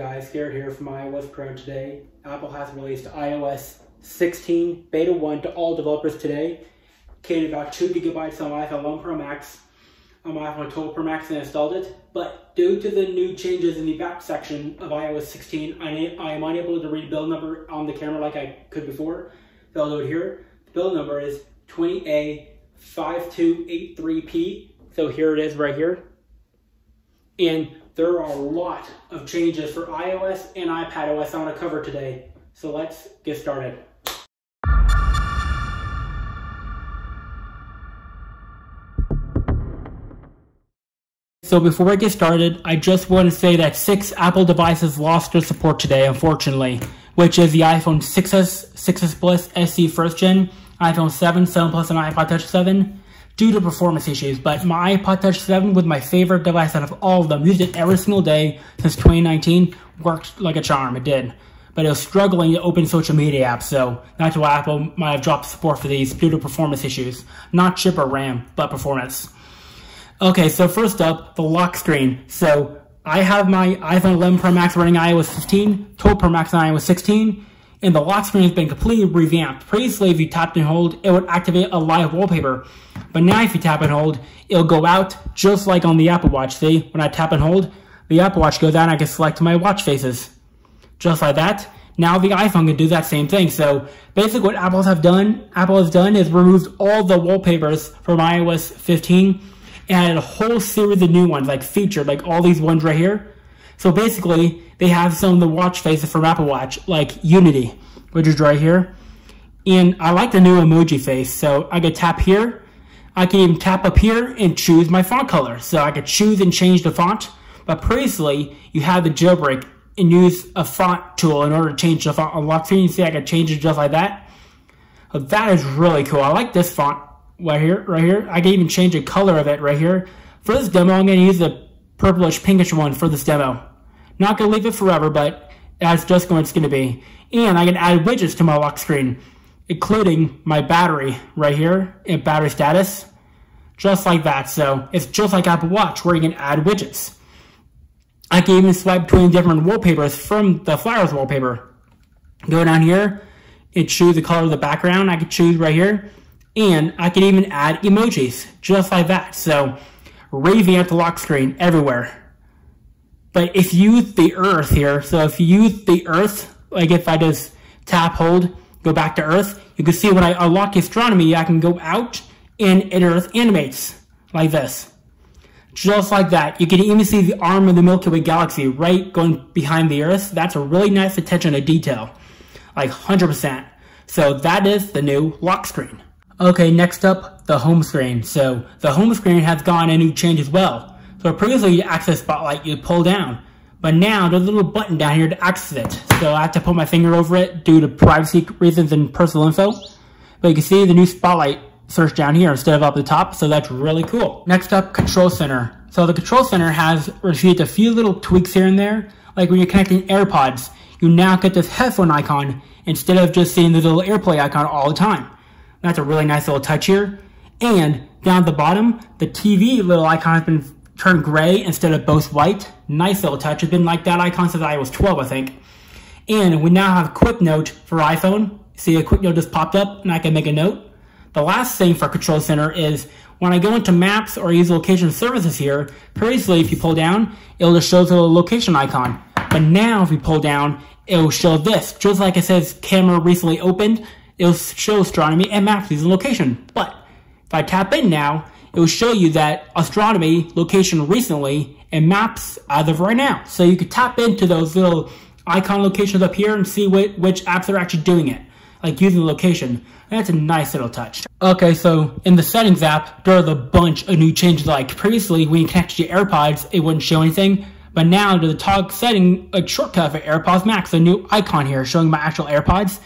guys, Garrett here from iOS Pro today. Apple has released iOS 16 Beta 1 to all developers today. Came about 2 gigabytes on my iPhone 11 Pro Max, on my iPhone 12 Pro Max and installed it. But due to the new changes in the back section of iOS 16, I, I am unable to read build number on the camera like I could before. So I'll do it here. The build number is 20A5283P. So here it is right here. And there are a lot of changes for iOS and iPadOS I want to cover today. So let's get started. So before I get started, I just want to say that six Apple devices lost their support today, unfortunately, which is the iPhone 6s, 6s Plus SE first gen, iPhone 7, 7 Plus, and iPod Touch 7, due to performance issues, but my iPod Touch 7 was my favorite device out of all of them. Used it every single day since 2019. Worked like a charm, it did. But it was struggling to open social media apps, so that's why Apple might have dropped support for these due to performance issues. Not chip or RAM, but performance. Okay, so first up, the lock screen. So I have my iPhone 11 Pro Max running iOS 15, 12 Pro Max on iOS 16, and the lock screen has been completely revamped. Previously, if you tapped and hold, it would activate a live wallpaper. But now if you tap and hold, it'll go out just like on the Apple Watch. See, when I tap and hold, the Apple Watch goes out and I can select my watch faces. Just like that. Now the iPhone can do that same thing. So basically what Apple's have done, Apple has done is removed all the wallpapers from iOS 15 and added a whole series of new ones, like featured, like all these ones right here. So basically, they have some of the watch faces from Apple Watch, like Unity, which is right here. And I like the new emoji face, so I could tap here. I can even tap up here and choose my font color. So I could choose and change the font. But previously, you had the jailbreak and use a font tool in order to change the font on lock screen. You see I could change it just like that. So that is really cool. I like this font right here, right here. I can even change the color of it right here. For this demo, I'm going to use the purplish pinkish one for this demo. Not going to leave it forever, but that's just what it's going to be. And I can add widgets to my lock screen, including my battery right here and battery status, just like that. So it's just like Apple Watch where you can add widgets. I can even swipe between different wallpapers from the flowers wallpaper. Go down here and choose the color of the background. I can choose right here. And I can even add emojis, just like that. So revamp the lock screen everywhere. But if you use the earth here, so if you use the earth, like if I just tap, hold, go back to earth, you can see when I unlock astronomy, I can go out and it earth animates like this. Just like that. You can even see the arm of the Milky Way galaxy right going behind the earth. That's a really nice attention to detail. Like 100%. So that is the new lock screen. Okay, next up, the home screen. So the home screen has gone a new change as well. So previously you access Spotlight, you pull down. But now there's a little button down here to access it. So I have to put my finger over it due to privacy reasons and personal info. But you can see the new Spotlight search down here instead of up the top, so that's really cool. Next up, Control Center. So the Control Center has received a few little tweaks here and there. Like when you're connecting AirPods, you now get this headphone icon instead of just seeing the little AirPlay icon all the time. That's a really nice little touch here. And down at the bottom, the TV little icon has been turn gray instead of both white. Nice little touch. It's been like that icon since I was 12, I think. And we now have Quick Note for iPhone. See, a Quick Note just popped up and I can make a note. The last thing for Control Center is when I go into Maps or use location services here, previously if you pull down, it'll just show the location icon. But now if you pull down, it'll show this. Just like it says camera recently opened, it'll show astronomy and maps using location. But if I tap in now, it will show you that astronomy location recently and maps as of right now. So you could tap into those little icon locations up here and see which, which apps are actually doing it, like using the location. That's a nice little touch. Okay, so in the settings app, there are a bunch of new changes. Like previously, when you connected your AirPods, it wouldn't show anything. But now to the toggle setting, a shortcut for AirPods Max, a new icon here showing my actual AirPods.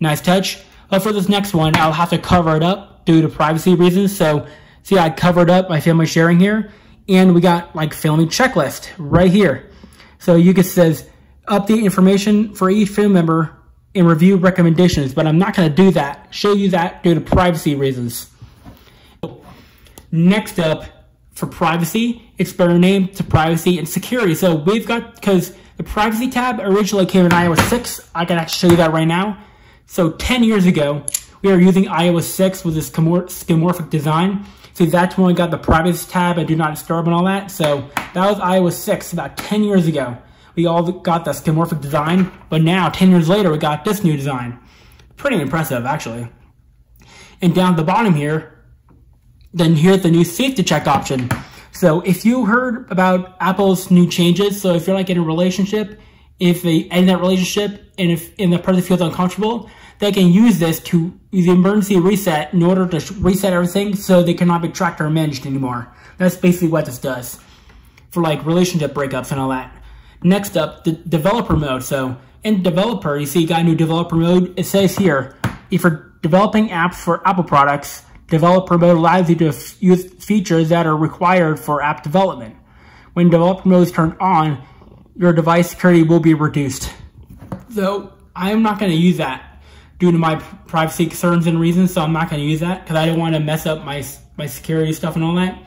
Nice touch. But for this next one, I'll have to cover it up due to privacy reasons. So See, I covered up my family sharing here, and we got like family checklist right here. So you can says update information for each family member and review recommendations, but I'm not going to do that, show you that due to privacy reasons. Next up, for privacy, it's better named to privacy and security. So we've got, because The privacy tab originally came in iOS 6. I can actually show you that right now. So 10 years ago, we were using iOS 6 with this skeuomorphic design. So that's when we got the privacy tab and do not disturb and all that. So that was iOS 6 about 10 years ago. We all got the skeuomorphic design, but now 10 years later we got this new design. Pretty impressive actually. And down at the bottom here, then here's the new safety check option. So if you heard about Apple's new changes, so if you're like in a relationship, if they end that relationship and if in the person feels uncomfortable, they can use this to use the emergency reset in order to reset everything so they cannot be tracked or managed anymore. That's basically what this does for like relationship breakups and all that. Next up, the developer mode. So in developer, you see you got new developer mode. It says here, if you're developing apps for Apple products, developer mode allows you to use features that are required for app development. When developer mode is turned on, your device security will be reduced. Though I'm not going to use that due to my privacy concerns and reasons, so I'm not going to use that because I don't want to mess up my, my security stuff and all that.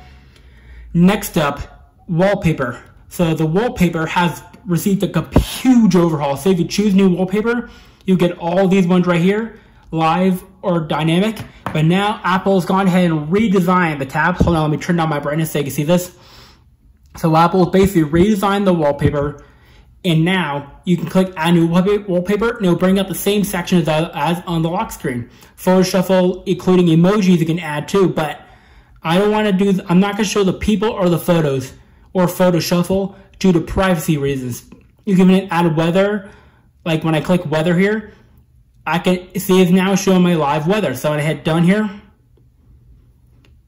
Next up, wallpaper. So the wallpaper has received a huge overhaul. So if you choose new wallpaper, you get all these ones right here, live or dynamic. But now Apple's gone ahead and redesigned the tab. Hold on, let me turn down my brightness so you can see this. So Apple's basically redesigned the wallpaper and now you can click add new wallpaper and it'll bring up the same section as, as on the lock screen. Photo shuffle, including emojis you can add too, but I don't want to do, I'm not going to show the people or the photos or photo shuffle due to privacy reasons. You can add weather, like when I click weather here, I can see it's now showing my live weather. So when I hit done here,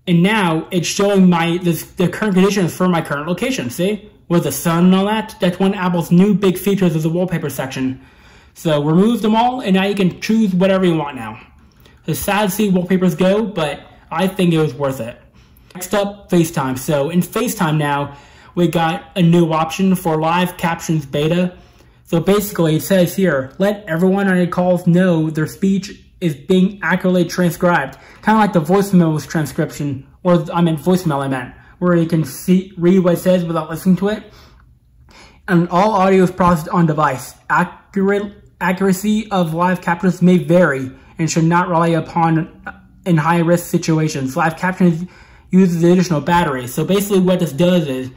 and now it's showing my the current conditions for my current location. See? with the sun and all that. That's one of Apple's new big features of the wallpaper section. So remove them all, and now you can choose whatever you want now. It's sad to see wallpapers go, but I think it was worth it. Next up, FaceTime. So in FaceTime now, we got a new option for live captions beta. So basically it says here, let everyone on your calls know their speech is being accurately transcribed. Kind of like the voicemail transcription, or I meant voicemail I meant where you can see read what it says without listening to it. And all audio is processed on device. Accurate accuracy of live captions may vary and should not rely upon uh, in high risk situations. Live captions uses additional batteries. So basically what this does is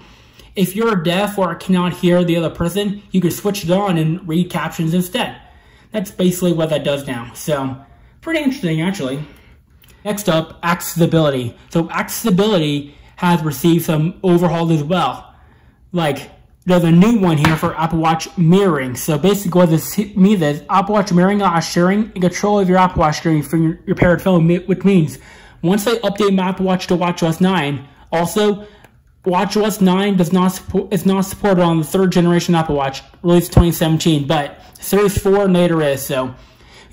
if you're deaf or cannot hear the other person, you can switch it on and read captions instead. That's basically what that does now. So pretty interesting actually. Next up, accessibility. So accessibility has received some overhaul as well. Like, there's a new one here for Apple Watch mirroring. So basically what this means is Apple Watch mirroring allows sharing and control of your Apple Watch screen from your, your paired phone, which means once they update my Apple Watch to WatchOS 9, also WatchOS 9 does not support is not supported on the third generation Apple Watch, released 2017, but Series 4 later is. So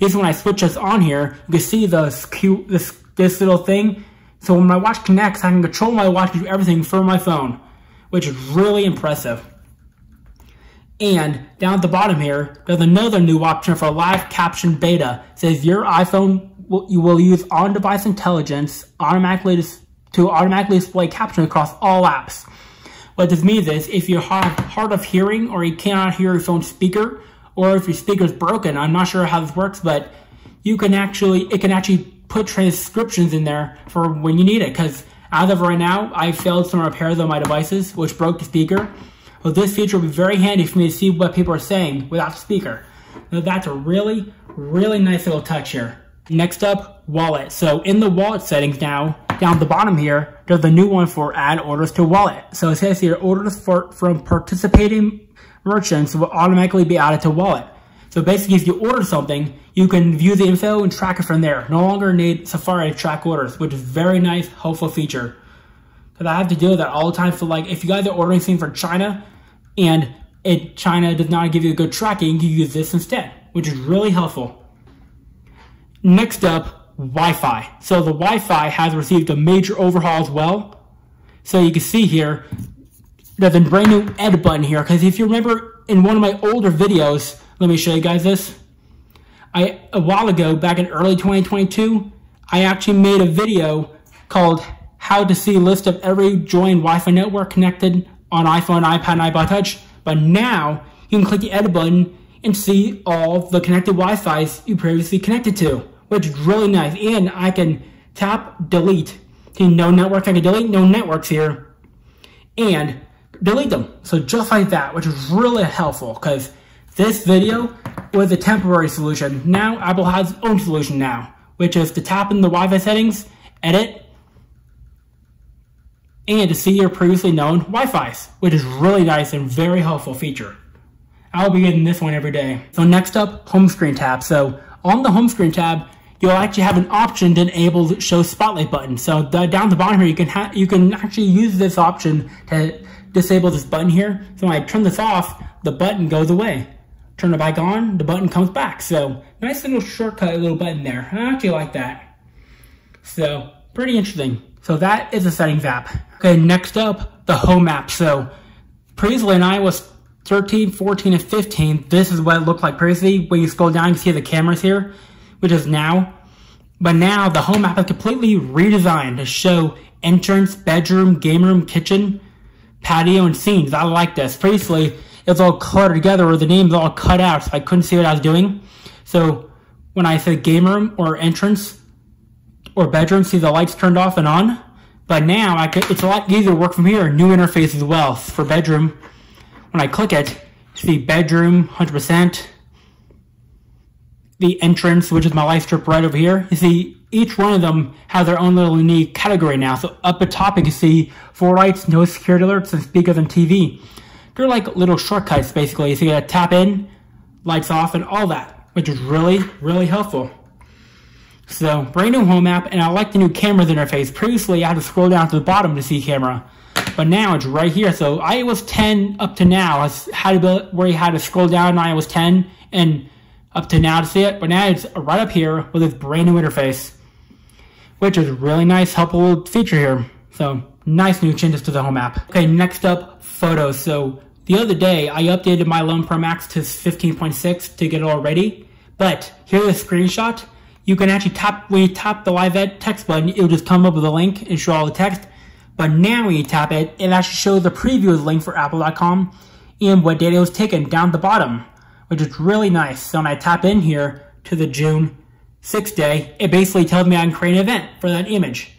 here's when I switch this on here, you can see this cute this this little thing so when my watch connects, I can control my watch and do everything from my phone, which is really impressive. And down at the bottom here, there's another new option for live caption beta. It says your iPhone will, you will use on-device intelligence automatically to, to automatically display captions across all apps. What this means is if you're hard, hard of hearing or you cannot hear your phone speaker, or if your speaker's broken, I'm not sure how this works, but you can actually, it can actually put transcriptions in there for when you need it. Because as of right now, I failed some repairs on my devices, which broke the speaker. Well, this feature will be very handy for me to see what people are saying without the speaker. Now, that's a really, really nice little touch here. Next up, wallet. So in the wallet settings now, down the bottom here, there's a new one for add orders to wallet. So it says here, orders for, from participating merchants will automatically be added to wallet. So basically, if you order something, you can view the info and track it from there. No longer need Safari to track orders, which is very nice, helpful feature. Because I have to deal with that all the time So like, if you guys are ordering something from China and it China does not give you a good tracking, you use this instead, which is really helpful. Next up, Wi-Fi. So the Wi-Fi has received a major overhaul as well. So you can see here, there's a brand new edit button here, because if you remember in one of my older videos, let me show you guys this. I a while ago, back in early 2022, I actually made a video called "How to See List of Every Joined Wi-Fi Network Connected on iPhone, iPad, and iPod Touch." But now you can click the edit button and see all the connected Wi-Fi's you previously connected to, which is really nice. And I can tap delete. See, no network, I can delete no networks here and delete them. So just like that, which is really helpful because this video was a temporary solution. Now Apple has its own solution now, which is to tap in the Wi-Fi settings, edit, and to see your previously known Wi-Fi's, which is really nice and very helpful feature. I'll be getting this one every day. So next up, home screen tab. So on the home screen tab, you'll actually have an option to enable the show spotlight button. So the, down the bottom here, you can you can actually use this option to disable this button here. So when I turn this off, the button goes away. Turn it back on, the button comes back. So nice little shortcut, little button there. I actually like that. So pretty interesting. So that is the settings app. Okay, next up, the home app. So previously in iOS 13, 14, and 15, this is what it looked like previously. When you scroll down, you see the cameras here, which is now. But now the home app is completely redesigned to show entrance, bedroom, game room, kitchen, patio, and scenes. I like this. Previously, it's all cluttered together or the name's all cut out, so I couldn't see what I was doing. So when I said game room or entrance or bedroom, see the lights turned off and on. But now I could, it's a lot easier to work from here. New interface as well for bedroom. When I click it, see bedroom 100%. The entrance, which is my light strip right over here. You see each one of them has their own little unique category now. So up at the top you can see four lights, no security alerts, and speakers and TV. They're like little shortcuts basically. So you gotta tap in, lights off, and all that, which is really, really helpful. So brand new home app, and I like the new cameras interface. Previously I had to scroll down to the bottom to see camera, but now it's right here. So iOS 10 up to now has had to where you had to scroll down in iOS 10 and up to now to see it, but now it's right up here with this brand new interface, which is really nice, helpful feature here. So nice new changes to the home app. Okay, next up, photos. So the other day, I updated my 11 Pro Max to 15.6 to get it all ready. But here's a screenshot. You can actually tap, when you tap the live edit text button, it'll just come up with a link and show all the text. But now when you tap it, it actually shows the preview of the link for apple.com and what data was taken down the bottom, which is really nice. So when I tap in here to the June 6th day, it basically tells me I can create an event for that image,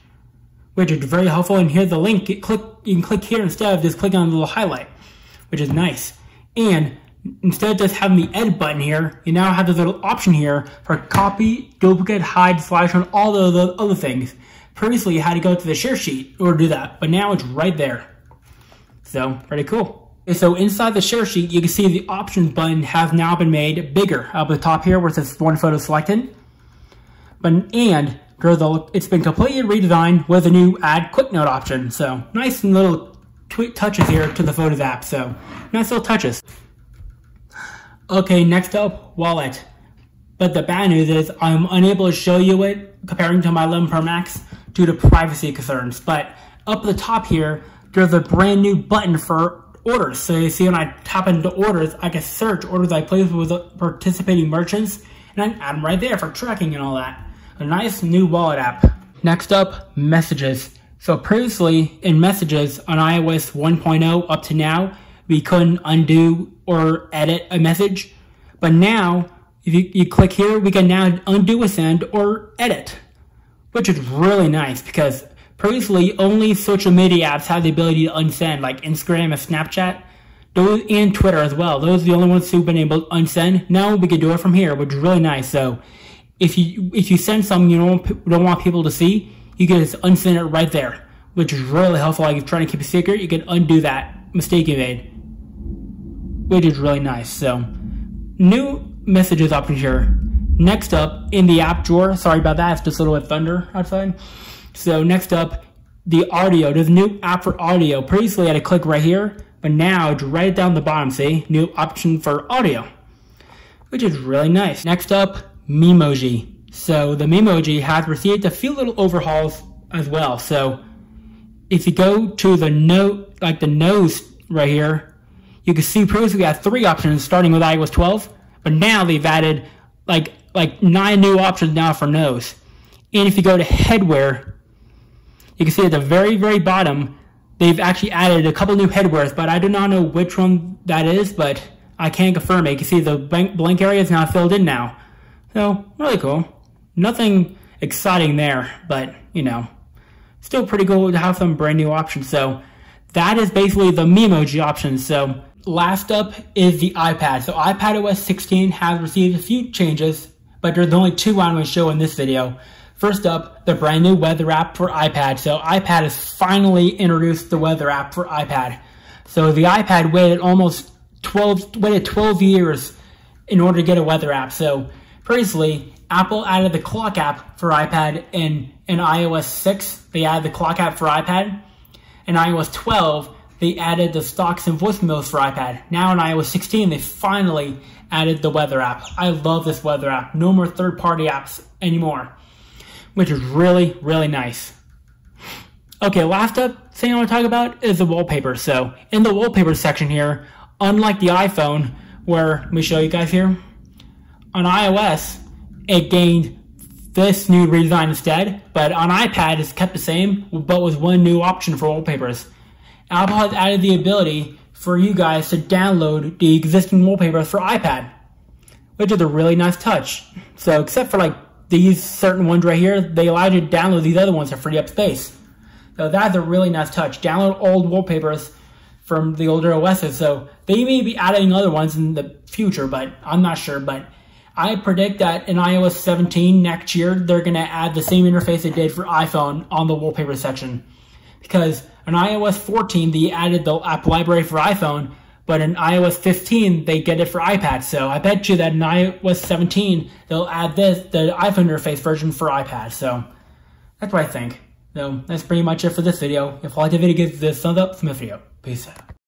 which is very helpful. And here's the link. You, click, you can click here instead of just clicking on the little highlight, which is nice. And instead of just having the edit button here, you now have this little option here for copy, duplicate, hide, slash, and all the other things. Previously, you had to go to the share sheet or do that, but now it's right there. So, pretty cool. Okay, so inside the share sheet, you can see the options button has now been made bigger up at the top here where it says one photo selected. But, and the, it's been completely redesigned with a new add quick note option. So nice little touches here to the Photos app. So nice little touches. Okay, next up, wallet. But the bad news is I'm unable to show you it comparing to my 11 Pro Max due to privacy concerns. But up at the top here, there's a brand new button for orders. So you see when I tap into orders, I can search orders I place with participating merchants and I add them right there for tracking and all that. A nice new wallet app. Next up, messages. So previously in messages on iOS 1.0 up to now, we couldn't undo or edit a message. But now, if you, you click here, we can now undo a send or edit, which is really nice because previously only social media apps had the ability to unsend, like Instagram and Snapchat, those and Twitter as well. Those are the only ones who've been able to unsend. Now we can do it from here, which is really nice. So if you if you send something you don't don't want people to see, you can just unsend it right there, which is really helpful. Like if you're trying to keep a secret, you can undo that mistake you made which is really nice. So, new messages option here. Next up, in the app drawer, sorry about that, it's just a little bit thunder outside. So next up, the audio. There's a new app for audio. Previously, I had to click right here, but now it's right down the bottom, see? New option for audio, which is really nice. Next up, Memoji. So the Memoji has received a few little overhauls as well. So if you go to the note, like the nose right here, you can see previously we had three options starting with iOS 12, but now they've added like like nine new options now for nose. And if you go to headwear, you can see at the very very bottom they've actually added a couple new headwears, but I do not know which one that is, but I can't confirm it. You can see the blank, blank area is now filled in now. So, really cool. Nothing exciting there, but, you know, still pretty cool to have some brand new options. So, that is basically the Memoji options. So, last up is the iPad. So, iPad OS 16 has received a few changes, but there's only two I'm going to show in this video. First up, the brand new weather app for iPad. So iPad has finally introduced the weather app for iPad. So the iPad waited almost 12, waited 12 years in order to get a weather app. So previously, Apple added the clock app for iPad in, in iOS 6. They added the clock app for iPad. In iOS 12, they added the stocks and voicemails for iPad. Now in iOS 16, they finally added the weather app. I love this weather app. No more third party apps anymore which is really, really nice. Okay, last up thing I want to talk about is the wallpaper. So in the wallpaper section here, unlike the iPhone, where let me show you guys here, on iOS it gained this new redesign instead, but on iPad it's kept the same, but with one new option for wallpapers. Apple has added the ability for you guys to download the existing wallpapers for iPad, which is a really nice touch. So except for like these certain ones right here, they allow you to download these other ones to free up space. So that's a really nice touch. Download old wallpapers from the older OSs. So they may be adding other ones in the future, but I'm not sure. But I predict that in iOS 17 next year, they're going to add the same interface they did for iPhone on the wallpaper section. Because in iOS 14, they added the app library for iPhone, but in iOS 15, they get it for iPad. So I bet you that in iOS 17, they'll add this, the iPhone interface version for iPad. So that's what I think. So that's pretty much it for this video. If you liked the video, give this thumbs up, smash video. Peace out.